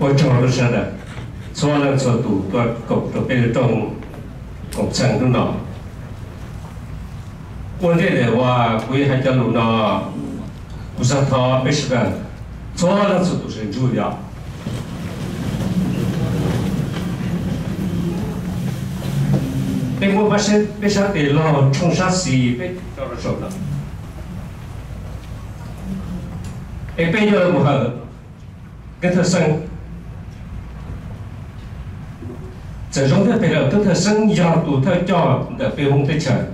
O chornu chana, tsuwa lang tsuwa tuwa ko pere tong ko pse nguno. Kwan rele wa kwi 生这种的朋友，跟他生意上都特叫的背后的钱，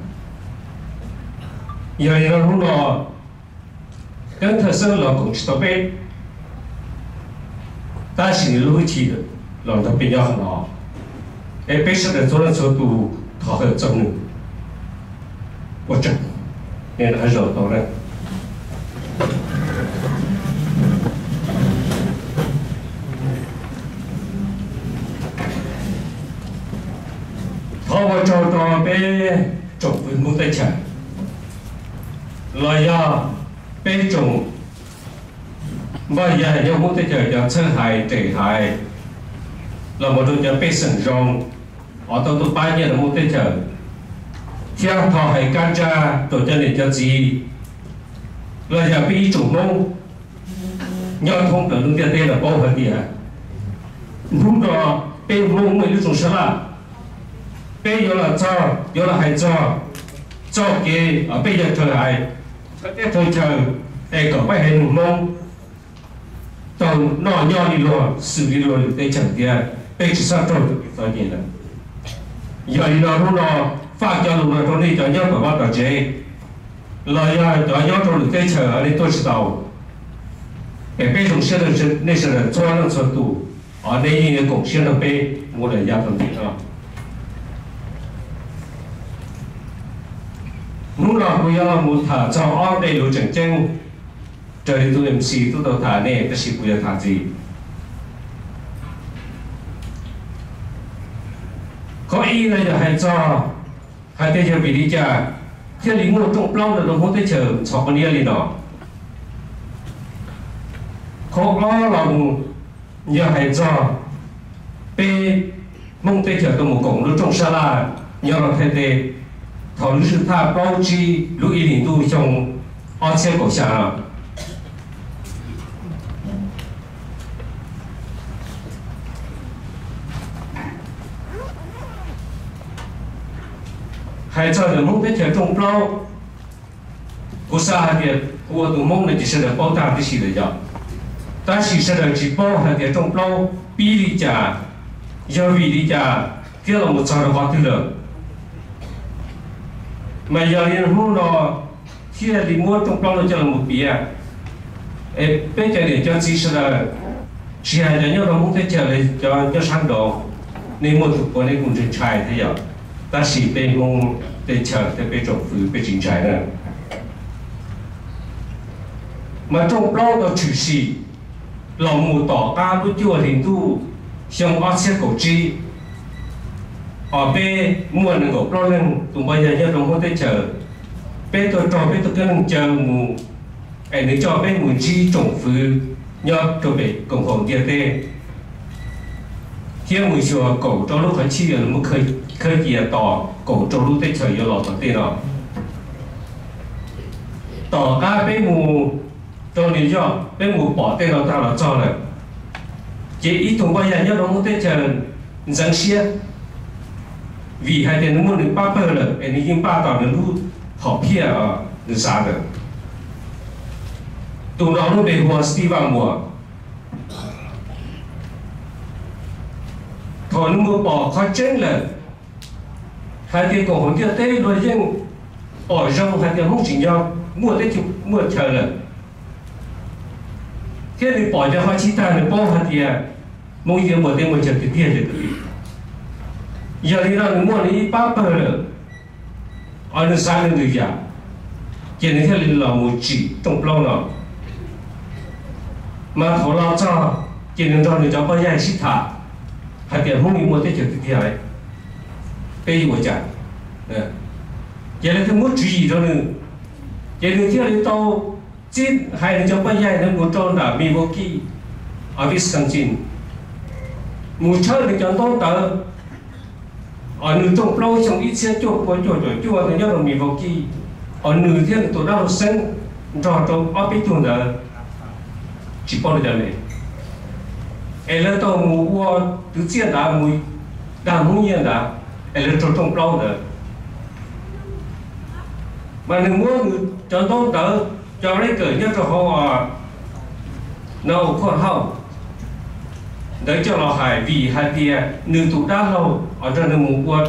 因为如果跟他生老公吃到背，但是你如去提老他不要很好，哎，背上的做了做多，他还有责任，我讲，你还是懂了。khó vào trò trò bê chồng với mũi tay chả lời ya bê chồng và ya ya mũi tay chả ya chân hài tệ hài. Là một đôi ya bê sần rong ở đâu tôi bay nhẹ là mũi tay chả theo thọ hay can cha tổ chân để cho gì? Lời à, ya bê chồng mông nhau thông tưởng đúng tiền tên là bao hận à đúng rồi bên mông mới được chúng sao? bây giờ là cho giờ là hay cho cho kia ở bây giờ thời ai cái tết thời chờ để có bài hình mông tàu nọ nho đi lò xử đi lò để chẳng kia để chỉ sao tàu được tao nhìn là giờ đi lò lúc lò phát cho lúc rồi, trong đi cho nhau của bác đào chế lò giờ cho nhau trong được cái chờ ở đây tôi chỉ đầu, để bây giờ sẽ được nên sẽ là cho nó cho tù ở đây như cũng sẽ được bây mua để gia cầm tiền đó 地啊。lúc đó bây giờ một thả cho ở đây lộ trình chân trời tôi MC tôi đầu thả này cái gì bây giờ thả gì? Có ý này là giờ hay cho hay tới giờ bị đi cha thế lý một trong lâu là đồng hồ tới chờ cho con đi lên đó có lo lòng nhờ hay cho. Pe mong tới chờ tôi một cổng lúc trong xa la nhờ là thế thế thọ lúc sự bao lúc định hay cho được mong tới chờ trong lâu của sa thì của tụ mong là chỉ sẽ được bao ta cái gì được ta chỉ sẽ được chỉ bao hai thì trong lâu bi đi trả do vì đi trả kia là một trò được hoạt tư được mà giờ yên hú nó khi là đi mua trong bao lâu cho là một bia à. ê, bên trái để cho chỉ sao là chỉ hay là nhớ là mong tới chờ để cho cho sang đồ nên mua thuộc của nên cũng trên trái thế giờ. Ta chỉ bên mong để chờ để bên trong phứ bên chính trái nữa. Mà trong lâu đó chủ sĩ lòng mù tỏ ca lúc chưa hình thu xong ở xét cổ chi ở bê mua nâng gốc lâu lên tụi bây giờ nhớ đồng hồ tới chờ. Bê tôi cho bê tôi cái nâng chờ mù. Ấy nếu cho bê mù chi trồng phứ nhớ cho bê cộng hồn kia tê thiên mùi chùa cổ cho lúc phải chi là một khơi khơi gì tỏ cổ cho lúc tới trời yêu tỏ tên đó. Tỏ ca bê mù cho lý do bê mù bỏ tên nó ta là cho này chỉ ít thùng bây giờ nhớ đồng hồ tới chờ. Dẫn xia vì hai tên nó muốn được ba bơ là anh ấy ba tỏ được lúc họ phía ở được xa được. Tụi đó nó bị hoa sĩ Steve mùa. Thọ nó mua bỏ khó chết là hai tên cổ hồn kia tê rồi nhưng ở trong hai tên không chỉnh nhau, mua tê chụp, mua chờ là. Thế thì bỏ ra hoa chi ta là bao hai tiền mỗi tiền một tiền một chờ thì tiền được giờ thì nó mua đi ba bờ là ở nơi xa nơi người già chỉ nên theo là một chỉ trong lâu nào mà thọ lao cho chỉ này cho người cho bao nhiêu xích thả. Hai tiền không đi mua tới chợ tiếp theo ấy bây giờ tôi trả giờ này tôi muốn chú ý đó nữa giờ nữa theo đến tàu chín hai đứa cháu bây giờ nó muốn cho là mi vô avis ở Wisconsin mù chơi thì chọn tốt tờ ở nửa trong lâu trong ít xe chụp qua chụp chụp chụp thì nhớ là mình vào kỳ ở nửa thiên tụi đau sinh rồi trong ở bên chuồng đó chỉ bao giờ này. Em lấy tao mua qua từ tiền đã mù đã mù nhiên đã em lấy trong trong lâu đó mà nếu muốn cho tốt tờ cho lấy cởi nhất cho họ à, nào có hậu đấy cho nó hại vì hai tia nương thủ đa lâu, ở trong nương mùng qua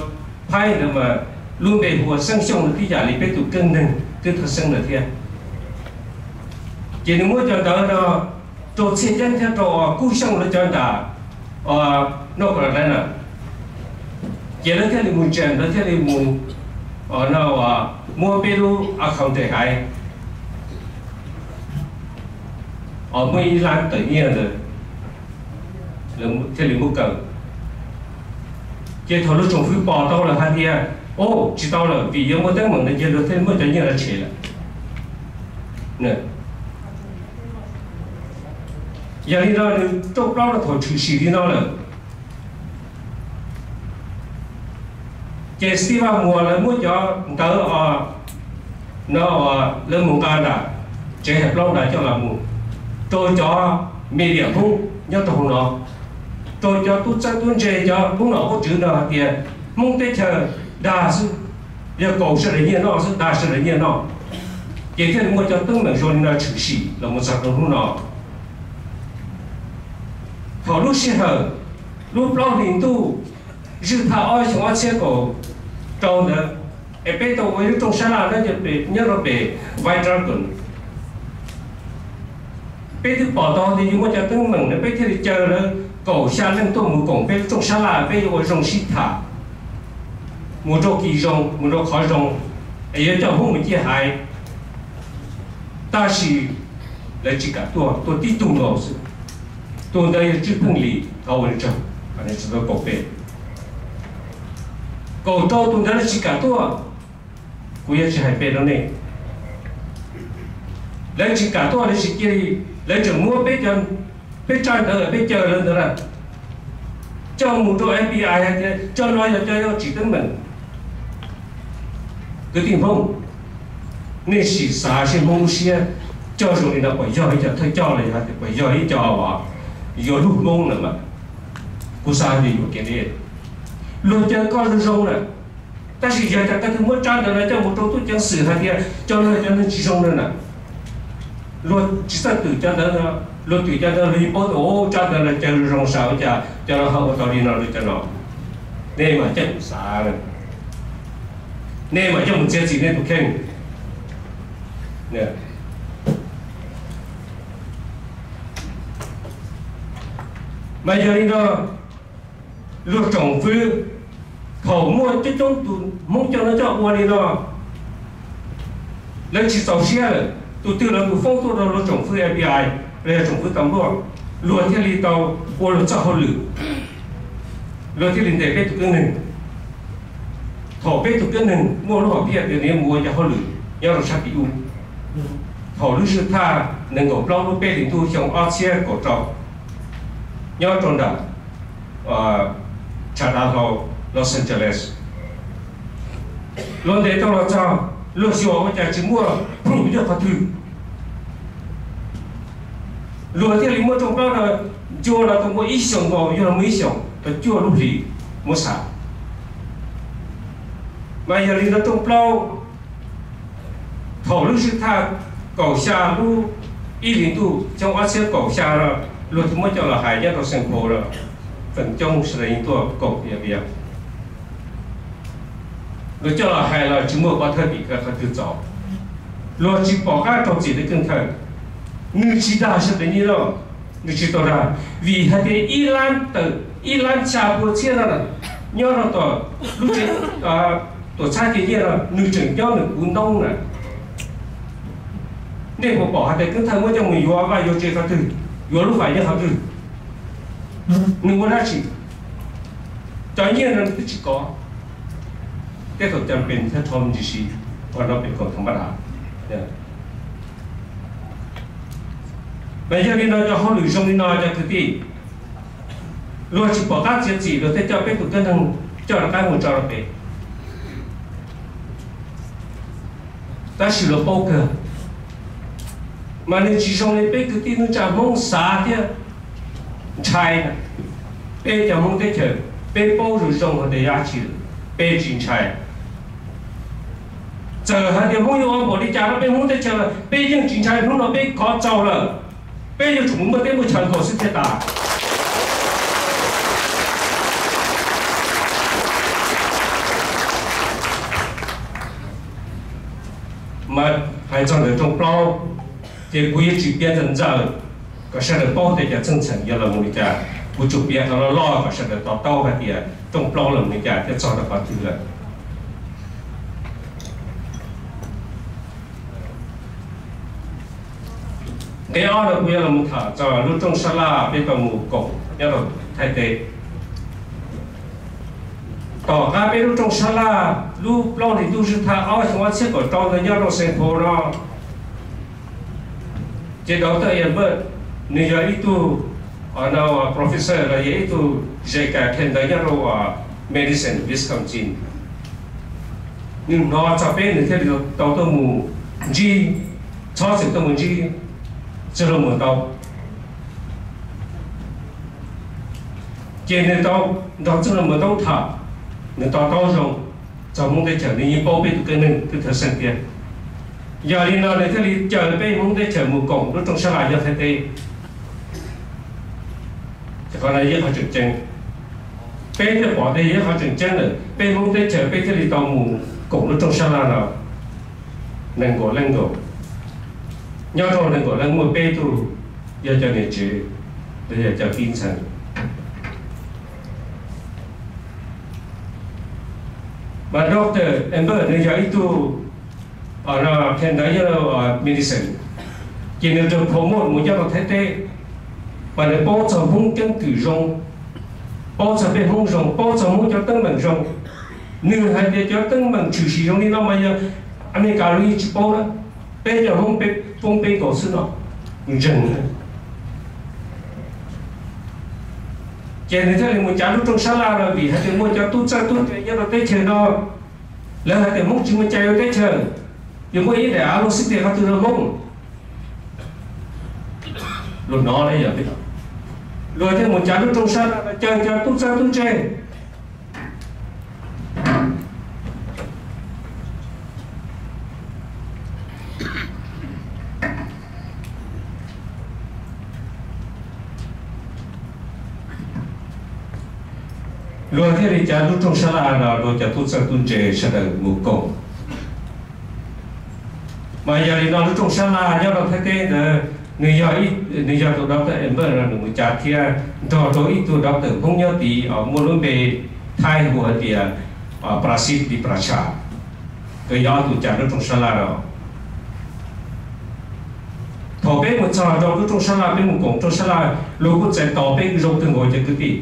phai nữa mà luôn để hùa sang sông được cái giả lý bế tụ cân nâng tư thật sang được thiên. Chỉ nếu muốn cho đó nó cho chiến dân theo cho cú sông là cho đã ờ nó còn đây nè chỉ là theo đi mùng trần đó theo muốn ở nào à mua bê lu à không thể hại ở mấy lan tự nhiên rồi lượng thế lượng một cầu chế thầu nó trồng phí bỏ tao là hai tia à. ô, chỉ tao là vì yêu một tiếng mình chế nó thêm mới cái như là chế là. Nè giờ đi đâu đó trong đó là thổi trừ xì đi đâu là. Chế xí vào mùa là mua cho tớ à nó à lên mùng cái là chế hẹp lâu đã cho là mùa. Tôi cho media thu nhớ tôi nó tôi cho tu chân tu chơi cho bung nó có chữ nào thì mong tết chờ đa sự giờ cầu sự lấy nhiên nó sự đa sự lấy nhiên nó kể thế mua cho tương là rồi là chữ sĩ là một sản phẩm nó họ lúc xưa hở lúc lo hình tu dư thà oi chúng ta sẽ có cho nó, em biết tôi với trong sáng là nó nhập bị nhớ nó bị vai trăng cẩn biết thứ bỏ to thì chúng ta cho tương mừng nó biết thế thì chờ nữa cổ xa lên tôi một cổng bây trong sáng là bây rồi trong xít thả một chỗ kỳ rong một chỗ khó rong ấy cho không mình chia hai ta chỉ là chỉ cả tôi tôi tí tu nó sự tôi đây chưa phân lý cầu vấn trong anh ấy có bề cầu trâu tôi đã chỉ cả tôi cũng chỉ hai bên đó này lấy chỉ cả tôi lấy chỉ kia lấy mua biết chân biết trái nữa biết chờ lên nữa là cho một đội FBI hay cho nói là cho chỉ tính mình. Cái tìm phong nên chỉ xả xin mong xia cho rồi là phải do cho, thôi cho là bởi do ấy cho họ do lúc mong là mà. Cô sao thì cái này luôn cho con rong này ta chỉ giờ ta cứ muốn trang được là cho một trong tôi chẳng xử hay kia, cho nên cho nên chỉ rong nữa nè luôn chỉ sợ tự cho nó luôn cho nó đi bố cha cho nó là cho rong sao cha, cho nó không có đi nó được cho nó. Nên mà chắc xa rồi. Nên mà cho một chiếc gì nên tụi khen. Nè. Mà giờ đi đó lúc trồng phư thầu mua cho chúng tụi mong cho nó cho mua đi đó. Lấy chỉ sau xe tôi tụi là tụi phong tôi đó lúc trồng phư FBI 来总部当过，罗天里到我罗做好路，罗天里得被个人，讨被个人，莫罗别个人莫也好路，要罗啥比乌，讨路是他能够捞路被领导向阿些搞着，要中的，呃，查达到 Los Angeles，罗得到了จ้า，罗希望我家只莫不如要他推。Tầm luôn luôn theo đi tàu qua lúc cho họ lử luôn theo đi để cái tụi cái này thọ biết tụi cái này mua lúc họ biết thì nên mua cho họ lử nhớ là sao bị u thọ lúc sự tha nên ngọc lâu lúc biết thì tu trong áo xe cổ trọc nhớ trong đó trả đào hồ Los Angeles luôn để tao là cho lúc xưa mà trả chỉ mua không biết được thứ luôn thì lý mua trong đó là chưa là tôi mua ít xong vào giờ là mấy xong tôi chưa lúc gì mua sao mà giờ lý nó trong bao thổ lúc sự tha cầu xa lúc ý liên tu trong áo xe cầu xa rồi luật mới cho là hại nhất là sinh khổ rồi phần trong sự là tua cột địa việc luật cho là hại là chúng mua qua thời bị các cái tự do luật chỉ bỏ các trong chỉ để cân thận nữ chi đa sẽ đến như đó nữ chi đạo ra. Vì hạt thế Iran tự Iran cha bố chia ra là nhớ rồi tổ lúc đấy à tổ cha cái kia là nữ trưởng cho nữ cuốn đông này nên một bỏ hạt thế cứ thay mỗi cho mình vô và vô chơi cả từ vô lúc phải nhớ học từ nữ quân đã chỉ. Cho nhiên là chỉ có. Cái tổ chuẩn bị theo thom gì gì còn nó bị còn thằng bắt đầu bây giờ đi nói cho họ lựa chọn đi nói cho thứ gì luôn chỉ bỏ các chuyện gì rồi thế cho biết tụi cái thằng cho là cái một cho là bể ta chỉ là poker mà nên chỉ trong này biết cái tin nó chả mong xa thế chai nè. Bê chả mong thế chờ. Bê bao rồi trong họ để ra trị bê chính chai. Chờ hai điều mong yêu bỏ đi chả nó bê mong thế chờ. Bê nhưng chính chai lúc nó bê có giàu rồi 빼려 죽은 것 때문에 잘 고스했다. mà hãy cho người trong bao thì quý chỉ biết dần giờ có sẽ được bao thì chẳng chân chẳng như là một cái quý chủ biết nó lo có sẽ được tỏ tao và thì trong bao là một cái cho nó có thứ là cái ở đó bây giờ một thở cho lúc trong sala bên tàu một cổ. Nhớ rồi, thay thế. Tỏ ra bên lúc trong sala lúc lâu thì tôi sẽ thà ở trong quán sẽ của trong cái nhớ rồi sinh phố đó. Chế đó tôi yên bớt. Nếu giờ ít tu, ở nào à, professor là dễ tu, dạy cả thêm đấy nhớ rồi medicine Wisconsin nhưng nó cho bên thì theo được tàu tàu mù gì cho sự tàu mù sơ lô mười câu. Trên nên tao đó sơ lô mười tao thở nên tao tao rồi cho mong để chờ nên như bao biết cái nên từ thời sinh tiền giờ đi nơi này thế đi, chờ bên mong để chờ một cổng nó trong sao lại do thế tê. Thì con này rất là trực chân bên thì bỏ đây rất là trực chân rồi. Bên mong để chờ, bên thế đi tao mù cổng nó trong sao lại nào. Nên gọi lên rồi nhau thôi nên gọi là ngồi bê tu giờ cho nên chữ để giờ cho tin rằng mà doctor em bơ nên giờ tu ở là khen đấy là medicine. Chỉ nên được phổ một muốn cho nó thế thế. Và để bao giờ không chân cử rong. Bao giờ bên không rong. Bao giờ muốn cho tân bằng rong. Nếu hai để cho tân bằng trừ sử dụng đi nó mà giờ. Anh ấy cả lui chỉ bao đó bây giờ không biết phong bế cổ sư nó rừng chỉ nên thế là một cháu lúc trong sát la rồi vì hai tiếng mua cho tu cha tu cho nhớ là trời đó là hai tiếng mong chỉ muốn chạy tết trời nhưng mà ý để áo lúc xích tiền hai tiếng mong lúc nó đấy giờ biết. Rồi thêm một cháu lúc trong sát la chơi cho tu cha tu chơi lo thế thì cha lúc trong sa la là lo cha tu sang tu chế sa được ngủ cổ mà giờ thì nó lúc trong sala nhớ đó thấy thế là người giờ ít người giờ tụi đó em vẫn là người cha kia cho cho ít tụi đó tự không nhớ tí ở mua luôn về thay hồ thì à, ở Brazil đi Pracha cái giờ tụi cha lúc trong sa la đó. Thọ bên một trò đó lúc trong sala bên một cổng trong sa la lúc cũng sẽ tỏ bên rồi từng ngồi chơi cái gì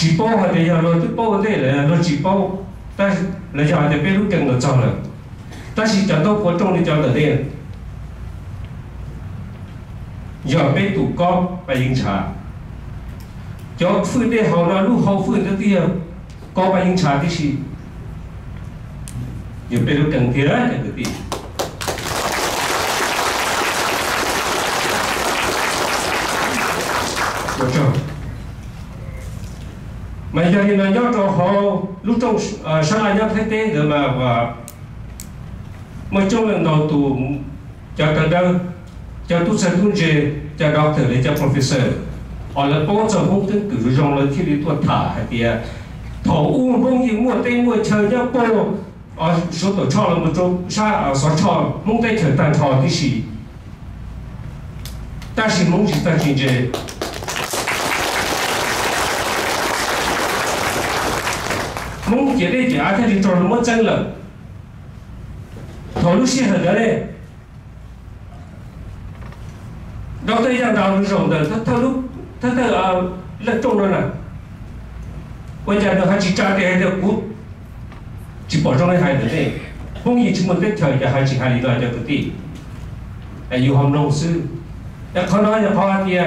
chỉ bao hay bây giờ rồi tôi bao đây là nó chỉ bao ta là giờ thì biết lúc cần nó cho rồi ta chỉ chẳng đâu có trong đi cho được đây giờ biết tụ con và yên trả cho phương đây hậu nó lúc hậu phương đó kia có và yên trả thì gì giờ biết lúc cần thiết là cái gì Được chưa? mà giờ thì nay nhớ cho họ lúc trong à, sáng nay nhớ thấy tên rồi mà, và mà trong lần đầu tù cho tờ đâu cho tu sản tu chế cho doctor để cho professor. Họ là bao giờ không tin cử rong lên khi đi tuột thả hay thì à, thổ u bông gì mua tên mua chờ nhau bao ở số tổ cho là một chỗ xa ở số cho mong tay chờ tàn thọ thì gì ta chỉ mong chỉ ta chỉ chế mong chỉ để trả thì đi tròn mất chân lận thổ lúc xí hở đấy đó tới giang đào rộng đời thất thơ lúc thất thơ lật trong đó nè bây giờ nó hay chỉ trả để được cút chỉ bỏ trong cái hai đứa này không gì chỉ muốn biết thời cho hai chỉ hai do cho cái gì là yêu hồng nông sư đã khó nói là khó thì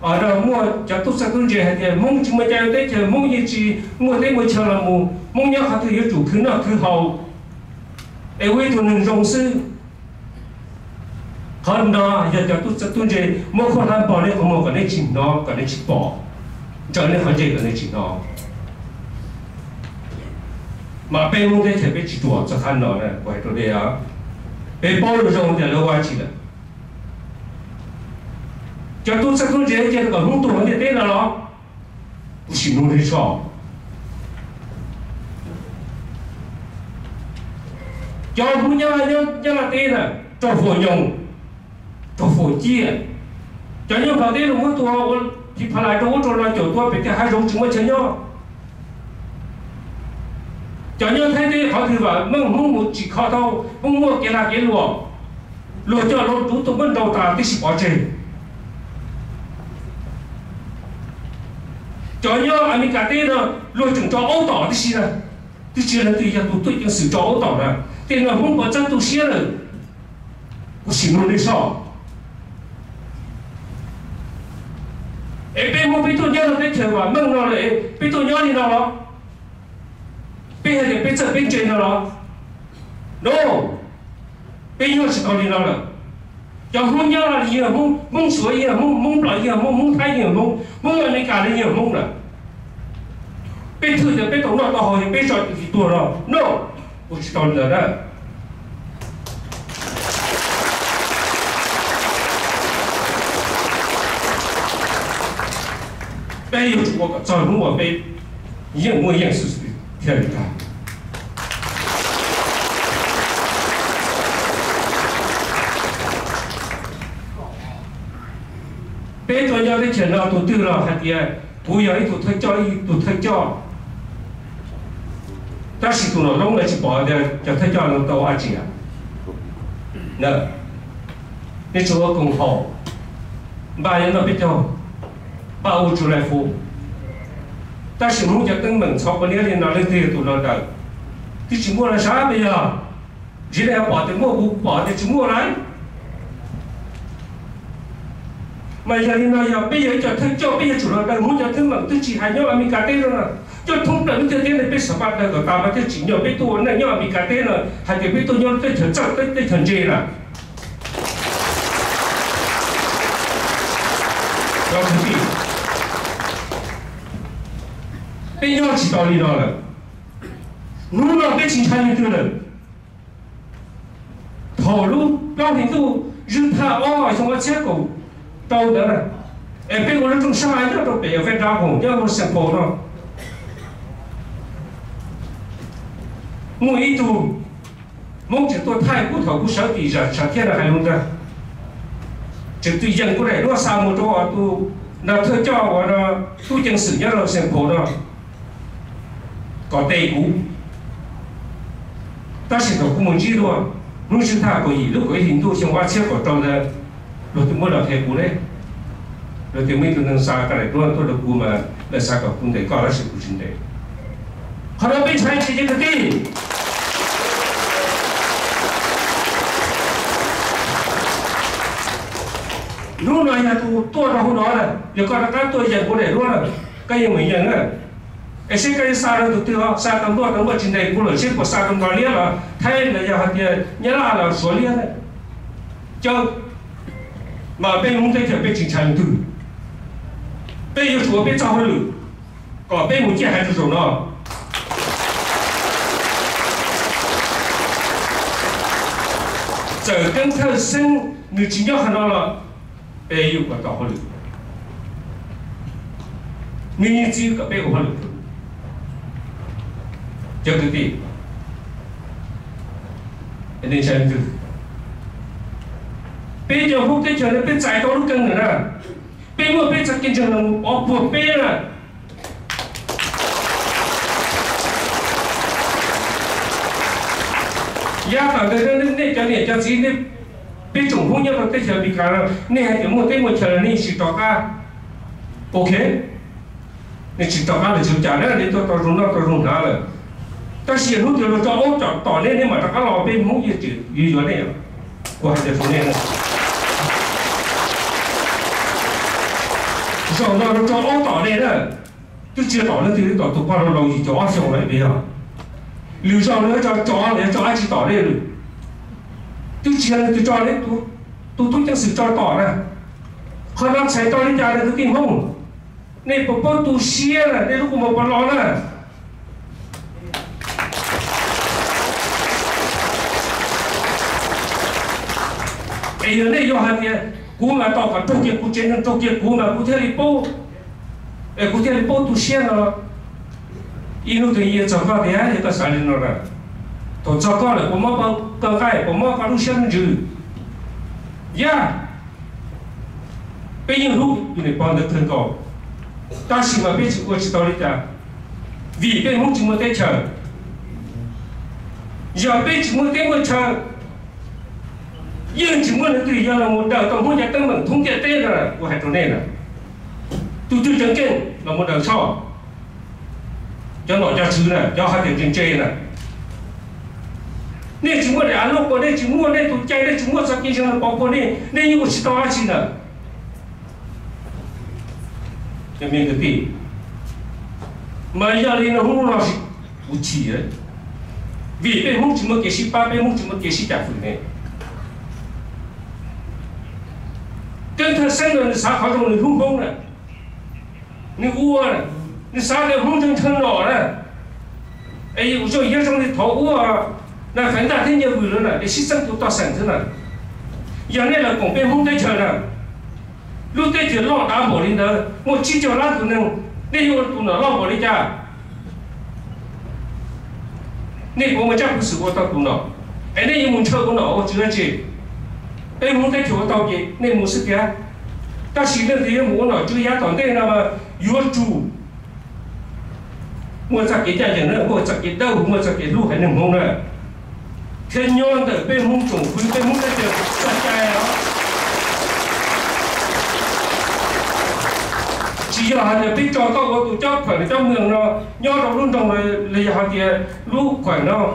ở đó mua cho tu sẽ tu chơi thì mong chúng mình chơi tới chơi mong gì chỉ mua tới mua chơi là mua mong nhớ họ thì chủ thứ nào, thứ hậu. Để quay tụi mình rong sư. Hơn đó, giờ cho tu sẽ tu chơi mua không làm bỏ đi không mua còn này chỉ nó, còn này chỉ bỏ cho nên họ chơi còn này chỉ nó. Mà bên mong tới thì bên chỉ đùa cho hắn nó này quay tôi đây à bên bao nhiêu rong thì nó quay chỉ là cho tôi sẽ không dễ dàng ở không tuổi thì tên là nó chỉ muốn đi cho cho không nhớ nhớ nhớ là tên là cho pho nhung, cho pho chia cho nhớ vào tên là muốn tôi thì phải lại đâu cho nó chỗ tôi phải cái hai giống chúng mới chơi nhau. Cho nhớ thấy đi họ thì bảo mong mong một chỉ khó đâu mong mua cái là cái lúa lúa cho nó đủ tôi vẫn đầu ta thì sự bỏ chơi cho nhớ anh mình cả tên rồi rồi chúng cho ấu tỏ thì gì là thì chỉ là tùy tụ tụi những sự cho ấu tỏ là tên là không có chân tu xía rồi có xin luôn đi sao ê bên một bên tôi nhớ là cái chuyện mà mong nó là bên tôi nhớ đi nào đó bên hay bên chân bên trên nào đó no bên nhớ chỉ có đi nào đó cho hôn nhau là nhiều hôn mong sửa nhiều hôn mong lợi nhiều hôn mong thay nhiều hôn mong ở đây cả là nhiều hôn rồi. Bên thử thì bên tổng đoàn bảo hỏi bên chọn thì tuổi rồi. No. Một chọn giờ đó. Giờ chúng ta chọn hôn ở bên. Yên ngôi yên sự thiệt cả. Chuyện nào tôi tư là hạt gì giờ ít tôi thấy cho tôi thấy cho. Ta chỉ tôi nói là chỉ bỏ để cho thấy cho nó tàu à chị à? Nè. Nên chúa cùng họ. Ba nhân nó biết cho ba u chủ lại phụ. Ta chỉ muốn cho tân mình sau cái này nó lên thì tôi nói được thì chỉ muốn là sao bây giờ. Chỉ là bỏ thì mua bỏ thì chỉ mua lại. Mà giờ thì nói giờ bây giờ cho thương cho, bây giờ chủ là đang muốn cho thương mà tôi chỉ hay nhau mình cả tên rồi cho thông tấn cho thế này, biết sao bắt được ta mà tôi chỉ nhau biết tôi này nhau mình cả tên rồi. Hay cái biết tôi nhau tôi thần trọng tôi tôi thần gì là. Đó thứ gì? Bây giờ chỉ đạo lý đó là lúc nào biết chính xác như thế này thổ lúc bao nhiêu tu rừng thả o trong cái chết của tàu đó là em biết ngồi trong sai đó nó bị ở bên trong hồn chứ nó sập cổ nó mỗi tu mong chỉ tôi thay của thầu của sở thì giờ, sở thiên là hay luôn ra chỉ tùy dân của này nó sao một chỗ tu là thưa cho và nó tu chân sử nhớ rồi sập cổ đó. Có tây cũ. Ta chỉ có cũng muốn chi thôi. Lúc chúng ta có gì, lúc ấy hình tu sinh hoạt chết của trong đời đó rồi tôi mới đọc thầy cũ đấy. Rồi mi mình tôi sa cái này luôn, tôi được cũ mà là sa cả cũng để có là sự của chính đấy. Họ đã biết sai chỉ cái gì lúc này nhà tôi tôi đâu đó là giờ có các tôi dần của để luôn là cái gì mình dần á? Ai sẽ cái sa đâu tôi tiêu sa tầm đó tầm đó chính đấy cũng là sự của sa tầm đó liên là. Thay là giờ hạt nhớ là là số liên đấy. Cho 嘛，被龙在叫被警察人偷，被有个什么被抓获了，哦，被母接孩子走了，走跟他生你亲眼看到了，也有个搞法律，你只有个被搞法律，就对的，你晓得不？Bây giờ phút thể trở nên bên trái đó lúc cân nữa nè bên một bên chắc kinh trường là ở buộc bên nè, ya cả cái đó nên cho nên cho gì nên bên chủng không nhớ được cái chờ bị cả nên hay một cái một chờ nên chỉ tỏ ca ok nên chỉ tỏ ca là chúng trả đấy để tôi tôi rung nó tôi rung nó rồi ta chỉ hút cho nó cho ốp cho tỏ lên nhưng mà ta có lò bên không gì chữ gì rồi này của hai phụ này rồi nó nó cho ó tỏ đây đó tôi chưa tỏ lên thì tỏ tụ qua nó lâu gì cho ó xong lại bây giờ lưu sau nữa cho cho để cho ai chỉ tỏ đây rồi tôi chia tôi cho đấy tôi tôi tôi chẳng sự cho tỏ này họ đang chạy to lên nhà là tôi kinh không nên bộ bộ tu xia là nên lúc mà bọn lo là bây giờ này do hàng này cú mà tao cả trâu kia, cú trên trâu kia, cú mà cú theo đi bộ ê, cú theo đi tu xia nó. Inu thì yên cho con thì ai thì ta sai lên nó rồi tôi cho con là cú mà bao con cái, cú mà có lúc xia nó dữ yeah bây giờ lúc như này bao được thân cầu ta chỉ mà biết chịu qua chỉ tao đi ta. Vì cái mong chỉ muốn tới chờ. Giờ biết chỉ muốn tới ngồi chờ yên chỉ muốn là tùy là một đầu tổng hôn nhà tâm bằng thúng kia tê là của hệ thằng này là tụi tụi trắng kênh là một đầu sau. Cho nó cho chứ này cho hai tiền tiền chê này nên chúng mua để ăn lúc còn đây chúng mua đây tụi chay đây chúng mua sao kia nó bỏ con đi. Nên như một to gì nữa, cho mình cái gì? Mà giờ đi nó không lo gì u chỉ đấy vì bên hông chỉ mua cái gì ba bên hông chỉ mua cái gì cả phần này chân thật là sa khó trong người hung công này. Người ua này người sa để hung chân chân nọ này. Ấy u cho yên trong thì thọ ua là phải đạt đến nhiều người nữa này, để sinh sản tụt sản thế này. Giờ này là cũng bên hung tay trời này. Lúc tay trời lo đá bỏ đi nữa một chi cho lát tụi nâng để yêu tụi nó lo bỏ đi cha. Nên cũng mới chắc sự của tao tụi nó. Ấy nên yêu muốn chơi của nó chứ anh chị ấy muốn thấy chỗ tao gì nên muốn sức kia ta chỉ nên thì muốn nói chưa giá toàn thế nào mà yếu chủ muốn sạc cái cha gì nữa muốn sạc cái đâu muốn sạc cái lúc hay đừng không nữa thiên nhon từ bên mông trùng quý bên mông cái chuyện sạc cái đó chỉ là hàng biết cho tao bộ tụ chấp khỏe trong mường nó nhớ trong luôn trong lời lời hàng kia lúc khỏe nó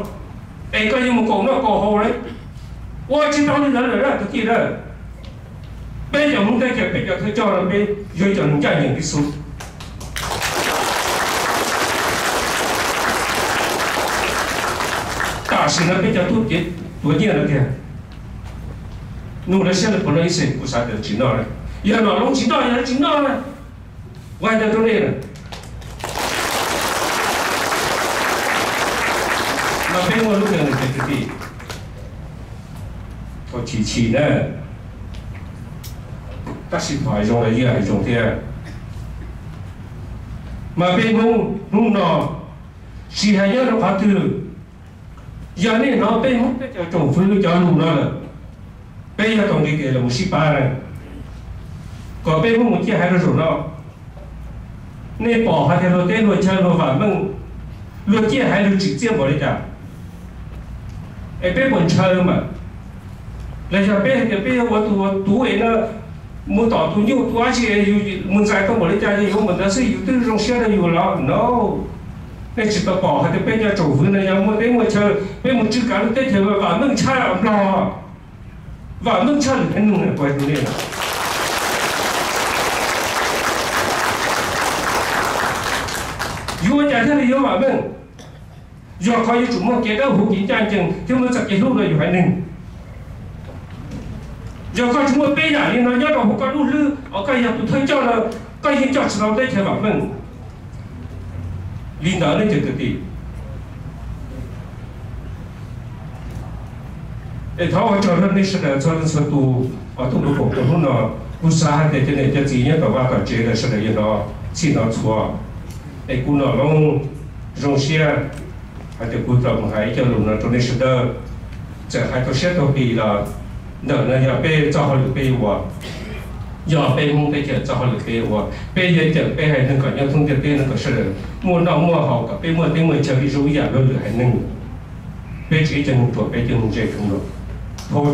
ấy coi như một cổ nó cổ hồ đấy qua chỉ tao đi nữa rồi đó cái gì đó bây giờ muốn cái kiểu bây giờ tôi cho là bây giờ cho nó chạy những cái số cả sự nó bây giờ tôi biết tôi nhớ là kìa nụ nó sẽ là một nơi sẽ của sao được chính nó đấy giờ nó lúc chính nó giờ chính nó này ngoài ra tôi này mà bên ngoài lúc này cái cái gì bên mông nung nọ chỉ hay nhớ nó phát từ giờ này nó bên mông cái chồng phương cho nung nó là bây giờ trồng cái kia là một ship ba này có bên mông một chiếc hai rồi nó nên bỏ hai cái lô tên lô chơi lô vả mông lô chiếc hai lô trực tiếp vào đây cả ấy bên còn chơi mà 那像别别的，我读读完了，没当多牛多，而且有没在到我的家里有没得水，有这种晓得有了，no。那几个包还得别家煮饭呢，要么带我吃，别么就干了带条外能吃了，不咯？外能吃了，还弄来怪多的。有我家庭的有我们，有靠一煮么，给到后边家境，他们在己后的有还能。giờ coi chúng mua bê nhả như nó nhớ nó không có đủ lư. Ở cái nhà tôi thấy cho là cái hiện cho chỉ nó đây thì bảo mình vì đó nên chỉ tự ti để tháo cho nó nên sẽ là cho nên sẽ tu ở trong lúc của nó nó cú sa để thế này cho gì nhé cả ba cả chế là sẽ là yên xin nó chùa. Để cú nó mong rong xe hay để cú tập hay cho lúc nó cho nên sẽ đỡ chẳng hay có xét đâu vì là 那你要背《昭合录》背会，要背《蒙太卷》《昭合录》背会，背一遍卷，背还剩个要通卷背那个剩。无论我们好，把背我们背我们自己书一样轮流背，背这一卷书，背这一卷书，背通了，好不？